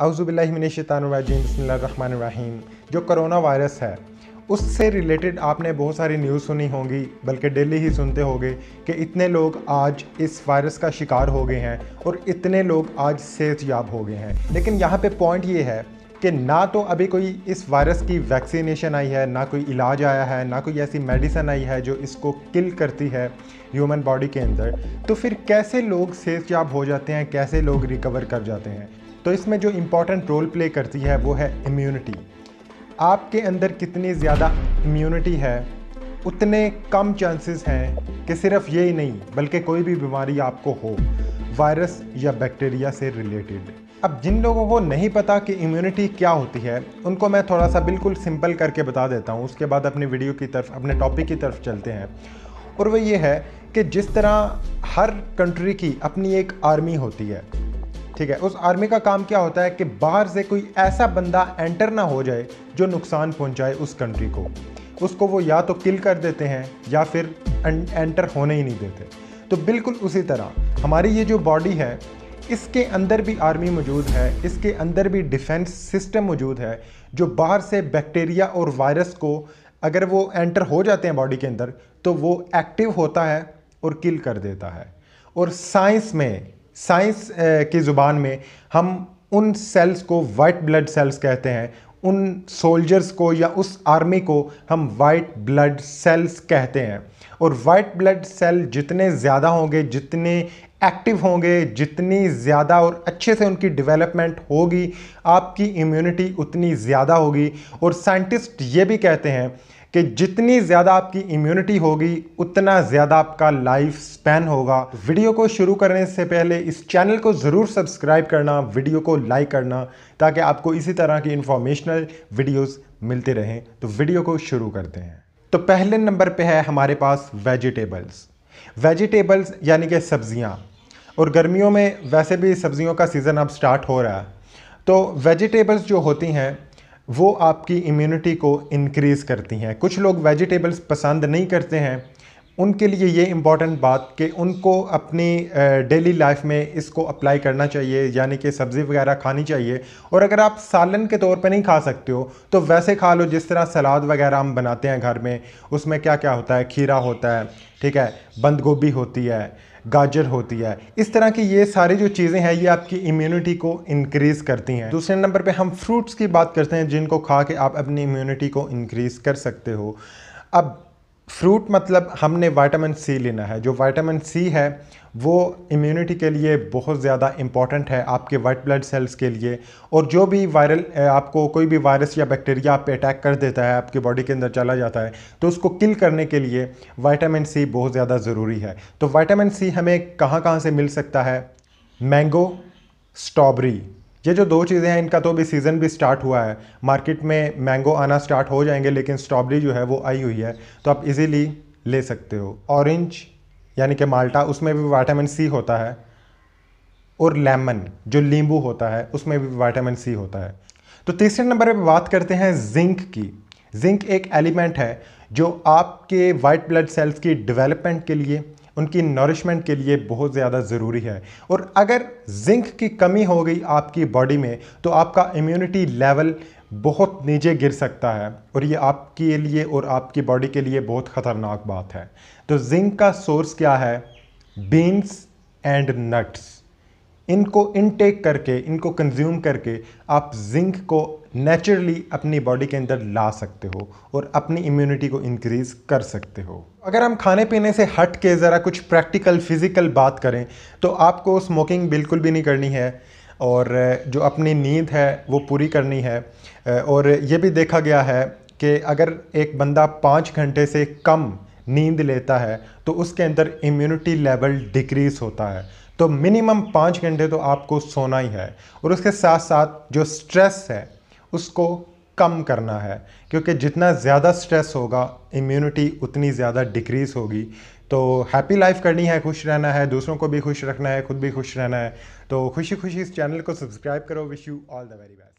अउज़ुबिल्लिमिनशैतानुरजीम जो corona virus है, उससे रिलेटेड आपने बहुत सारी न्यूज़ सुनी होंगी, बल्कि डेली ही सुनते होंगे कि इतने लोग आज इस वायरस का शिकार हो गए हैं और इतने लोग आज सेहतयाब हो गए हैं। लेकिन यहाँ पे पॉइंट ये है कि ना तो अभी कोई इस वायरस की वैक्सीनेशन आई है, ना कोई इलाज आया है, ना कोई ऐसी मेडिसन आई है जो इसको किल करती है ह्यूमन बॉडी के अंदर। तो फिर कैसे लोग सेहतयाब हो जाते हैं, कैसे लोग रिकवर कर जाते हैं? तो इसमें जो इंपॉर्टेंट रोल प्ले करती है, वो है इम्यूनिटी आपके अंदर कितनी ज़्यादा इम्यूनिटी है, उतने कम चांसेस हैं कि सिर्फ़ ये ही नहीं, बल्कि कोई भी बीमारी आपको हो वायरस या बैक्टीरिया से रिलेटेड अब जिन लोगों को नहीं पता कि इम्यूनिटी क्या होती है, उनको मैं थोड़ा सा बिल्कुल सिंपल करके बता देता हूँ, उसके बाद अपनी वीडियो की तरफ़, अपने टॉपिक की तरफ़ चलते हैं. और वो ये है कि जिस तरह हर कंट्री की अपनी एक आर्मी होती है ठीक है, उस आर्मी का काम क्या होता है कि बाहर से कोई ऐसा बंदा एंटर ना हो जाए जो नुकसान पहुँचाए उस कंट्री को। उसको वो या तो किल कर देते हैं या फिर एंटर होने ही नहीं देते। तो बिल्कुल उसी तरह, हमारी ये जो बॉडी है, इसके अंदर भी आर्मी मौजूद है, इसके अंदर भी डिफेंस सिस्टम मौजूद है, जो बाहर से बैक्टीरिया और वायरस को अगर वो एंटर हो जाते हैं बॉडी के अंदर तो वो एक्टिव होता है और किल कर देता है। और साइंस में साइंस की ज़ुबान में हम उन सेल्स को वाइट ब्लड सेल्स कहते हैं। उन सोल्जर्स को या उस आर्मी को हम वाइट ब्लड सेल्स कहते हैं। और वाइट ब्लड सेल जितने ज़्यादा होंगे, जितने एक्टिव होंगे, जितनी ज़्यादा और अच्छे से उनकी डेवलपमेंट होगी, आपकी इम्यूनिटी उतनी ज़्यादा होगी। और साइंटिस्ट ये भी कहते हैं कि जितनी ज़्यादा आपकी इम्यूनिटी होगी, उतना ज़्यादा आपका लाइफ स्पैन होगा। वीडियो को शुरू करने से पहले इस चैनल को ज़रूर सब्सक्राइब करना वीडियो को लाइक करना, ताकि आपको इसी तरह की इंफॉर्मेशनल वीडियोज़ मिलते रहें। तो वीडियो को शुरू करते हैं। तो पहले नंबर पे है हमारे पास वेजिटेबल्स वेजिटेबल्स यानी कि सब्ज़ियाँ। और गर्मियों में वैसे भी सब्ज़ियों का सीज़न अब स्टार्ट हो रहा है। तो वेजिटेबल्स जो होती हैं वो आपकी इम्यूनिटी को इनक्रीज़ करती हैं। कुछ लोग वेजिटेबल्स पसंद नहीं करते हैं उनके लिए ये इंपॉर्टेंट बात कि उनको अपनी डेली लाइफ में इसको अप्लाई करना चाहिए, यानी कि सब्ज़ी वगैरह खानी चाहिए। और अगर आप सालन के तौर पे नहीं खा सकते हो तो वैसे खा लो, जिस तरह सलाद वगैरह हम बनाते हैं घर में, उसमें क्या क्या होता है? खीरा होता है, ठीक है? बंद गोभी होती है, गाजर होती है। इस तरह की ये सारी जो चीज़ें हैं, ये आपकी इम्यूनिटी को इंक्रीज़ करती हैं। दूसरे नंबर पे हम फ्रूट्स की बात करते हैं, जिनको खा के आप अपनी इम्यूनिटी को इंक्रीज़ कर सकते हो। अब फ्रूट मतलब हमने वाइटामिन सी लेना है। जो वाइटामिन सी है, वो इम्यूनिटी के लिए बहुत ज़्यादा इंपॉर्टेंट है आपके वाइट ब्लड सेल्स के लिए। और जो भी वायरल आपको कोई भी वायरस या बैक्टीरिया आप पे अटैक कर देता है, आपकी बॉडी के अंदर चला जाता है तो उसको किल करने के लिए वाइटामिन सी बहुत ज़्यादा ज़रूरी है। तो वाइटामिन सी हमें कहाँ कहाँ से मिल सकता है? मैंगो स्ट्रॉबेरी ये जो दो चीज़ें हैं, इनका तो अभी सीज़न भी स्टार्ट हुआ है। मार्केट में मैंगो आना स्टार्ट हो जाएँगे, लेकिन स्ट्रॉबेरी जो है वो आई हुई है। तो आप इजीली ले सकते हो। ऑरेंज यानी कि माल्टा, उसमें भी वाइटामिन सी होता है। और लेमन जो नींबू होता है, उसमें भी वाइटामिन सी होता है। तो तीसरे नंबर पर बात करते हैं जिंक की। जिंक एक एलिमेंट है, जो आपके वाइट ब्लड सेल्स की डेवलपमेंट के लिए उनकी नरिशमेंट के लिए बहुत ज़्यादा ज़रूरी है। और अगर जिंक की कमी हो गई आपकी बॉडी में तो आपका इम्यूनिटी लेवल बहुत नीचे गिर सकता है। और ये आपके लिए और आपकी बॉडी के लिए बहुत ख़तरनाक बात है। तो जिंक का सोर्स क्या है? बीन्स एंड नट्स इनको इनटेक करके, इनको कंज्यूम करके आप जिंक को नेचुरली अपनी बॉडी के अंदर ला सकते हो और अपनी इम्यूनिटी को इंक्रीज़ कर सकते हो। अगर हम खाने पीने से हट के ज़रा कुछ प्रैक्टिकल फ़िज़िकल बात करें तो आपको स्मोकिंग बिल्कुल भी नहीं करनी है और जो अपनी नींद है, वो पूरी करनी है। और ये भी देखा गया है कि अगर एक बंदा पाँच घंटे से कम नींद लेता है तो उसके अंदर इम्यूनिटी लेवल डिक्रीज़ होता है। तो मिनिमम पाँच घंटे तो आपको सोना ही है। और उसके साथ साथ जो स्ट्रेस है, उसको कम करना है। क्योंकि जितना ज़्यादा स्ट्रेस होगा इम्यूनिटी उतनी ज़्यादा डिक्रीज़ होगी। तो हैप्पी लाइफ करनी है, खुश रहना है, दूसरों को भी खुश रखना है, खुद भी खुश रहना है। तो खुशी खुशी इस चैनल को सब्सक्राइब करो wish you all the very best